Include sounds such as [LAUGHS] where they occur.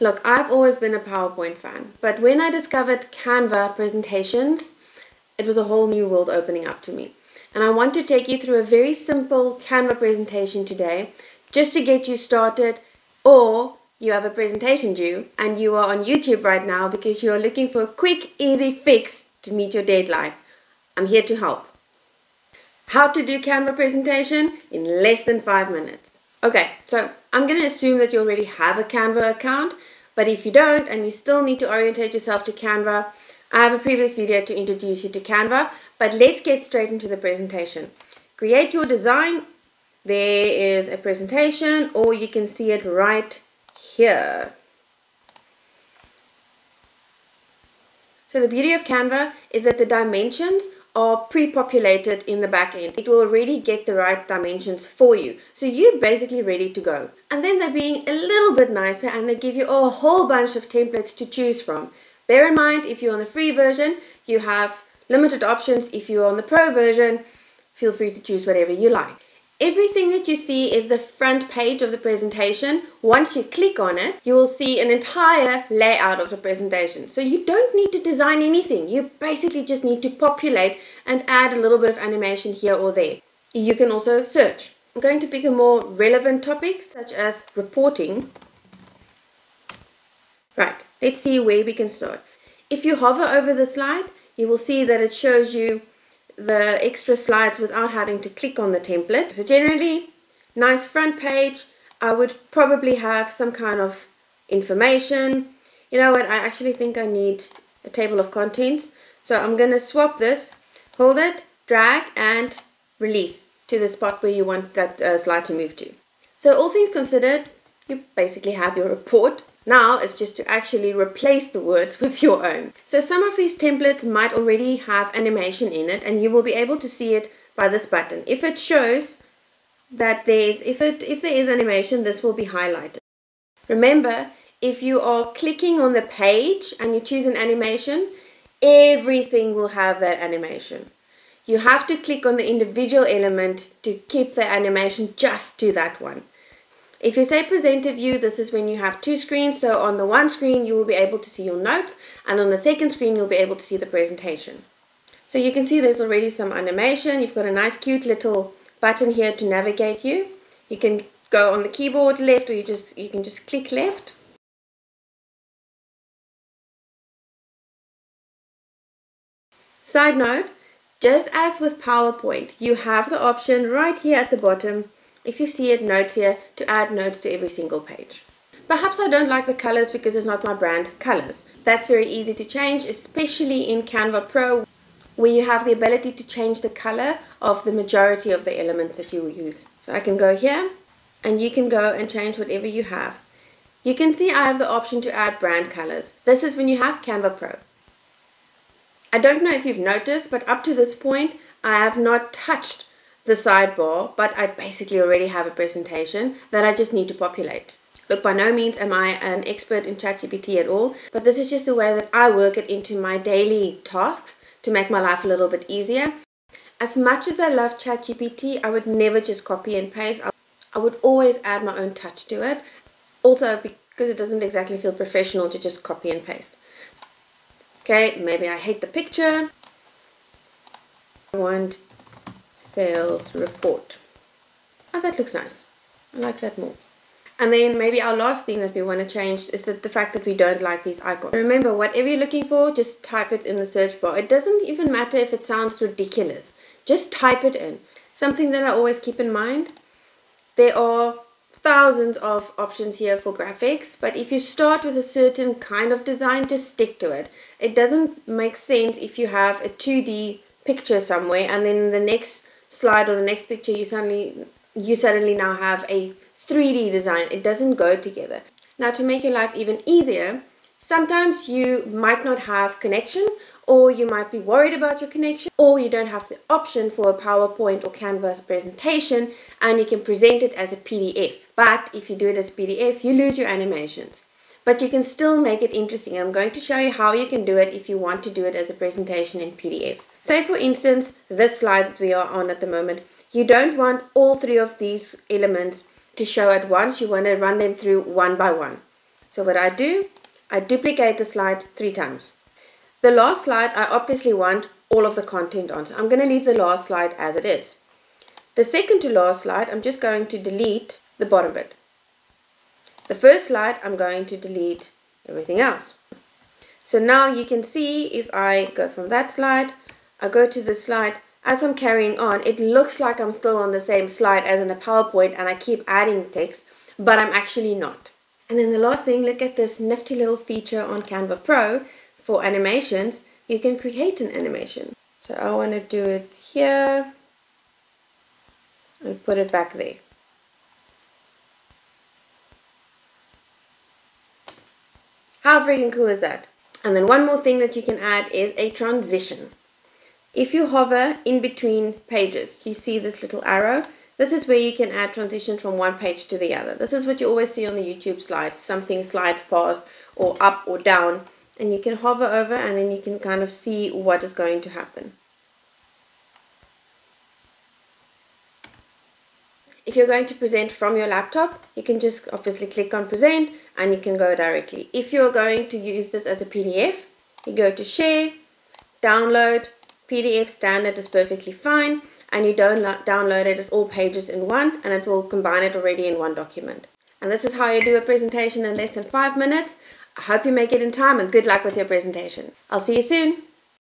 Look, I've always been a PowerPoint fan, but when I discovered Canva presentations, it was a whole new world opening up to me. And I want to take you through a very simple Canva presentation today, just to get you started, or you have a presentation due and you are on YouTube right now because you are looking for a quick, easy fix to meet your deadline. I'm here to help. How to do Canva presentation in less than five minutes. Okay, so I'm going to assume that you already have a Canva account, but if you don't and you still need to orientate yourself to Canva, I have a previous video to introduce you to Canva, but let's get straight into the presentation. Create your design. There is a presentation or you can see it right here. So the beauty of Canva is that the dimensions are pre-populated in the back end. It will already get the right dimensions for you. So you're basically ready to go. And then they're being a little bit nicer and they give you a whole bunch of templates to choose from. Bear in mind, if you're on the free version, you have limited options. If you're on the pro version, feel free to choose whatever you like. Everything that you see is the front page of the presentation. Once you click on it, you will see an entire layout of the presentation. So you don't need to design anything. You basically just need to populate and add a little bit of animation here or there. You can also search. I'm going to pick a more relevant topic such as reporting. Right, let's see where we can start. If you hover over the slide, you will see that it shows you the extra slides without having to click on the template. So generally, nice front page. I would probably have some kind of information. You know what, I actually think I need a table of contents. So I'm going to swap this, hold it, drag and release to the spot where you want that uh, slide to move to. So all things considered, you basically have your report. Now it's just to actually replace the words [LAUGHS] with your own. So some of these templates might already have animation in it and you will be able to see it by this button. If it shows that there's, if, it, if there is animation, this will be highlighted. Remember, if you are clicking on the page and you choose an animation, everything will have that animation. You have to click on the individual element to keep the animation just to that one. If you say presenter view, this is when you have two screens. So on the one screen, you will be able to see your notes, and on the second screen, you'll be able to see the presentation. So you can see there's already some animation. You've got a nice cute little button here to navigate you. You can go on the keyboard left or you just you can just click left. Side note, just as with PowerPoint, you have the option right here at the bottom if you see it notes here to add notes to every single page. Perhaps I don't like the colors because it's not my brand colors. That's very easy to change, especially in Canva Pro where you have the ability to change the color of the majority of the elements that you will use. So I can go here and you can go and change whatever you have. You can see I have the option to add brand colors. This is when you have Canva Pro. I don't know if you've noticed, but up to this point, I have not touched the sidebar, but I basically already have a presentation that I just need to populate. Look, by no means am I an expert in ChatGPT at all, but this is just the way that I work it into my daily tasks to make my life a little bit easier. As much as I love ChatGPT, I would never just copy and paste. I would always add my own touch to it. Also, because it doesn't exactly feel professional to just copy and paste. Okay, maybe I hate the picture. I want sales report. Oh, that looks nice. I like that more. And then maybe our last thing that we want to change is that the fact that we don't like these icons. Remember, whatever you're looking for, just type it in the search bar. It doesn't even matter if it sounds ridiculous. Just type it in. Something that I always keep in mind, there are thousands of options here for graphics, but if you start with a certain kind of design, just stick to it. It doesn't make sense if you have a 2D picture somewhere and then the next slide or the next picture you suddenly you suddenly now have a 3D design. It doesn't go together. Now to make your life even easier, sometimes you might not have connection or you might be worried about your connection or you don't have the option for a PowerPoint or Canva's presentation and you can present it as a PDF. But if you do it as PDF, you lose your animations. But you can still make it interesting. I'm going to show you how you can do it if you want to do it as a presentation in PDF. Say for instance, this slide that we are on at the moment, you don't want all three of these elements to show at once. You want to run them through one by one. So what I do, I duplicate the slide three times. The last slide, I obviously want all of the content on. So I'm going to leave the last slide as it is. The second to last slide, I'm just going to delete the bottom bit. The first slide, I'm going to delete everything else. So now you can see if I go from that slide, I go to the slide, as I'm carrying on, it looks like I'm still on the same slide as in a PowerPoint and I keep adding text, but I'm actually not. And then the last thing, look at this nifty little feature on Canva Pro for animations. You can create an animation. So I want to do it here and put it back there. How freaking cool is that? And then one more thing that you can add is a transition. If you hover in between pages, you see this little arrow. This is where you can add transition from one page to the other. This is what you always see on the YouTube slides. Something slides past or up or down. And you can hover over and then you can kind of see what is going to happen. If you're going to present from your laptop, you can just obviously click on present and you can go directly. If you're going to use this as a PDF, you go to share, download, PDF standard is perfectly fine and you don't download it as all pages in one and it will combine it already in one document. And this is how you do a presentation in less than five minutes. I hope you make it in time and good luck with your presentation. I'll see you soon.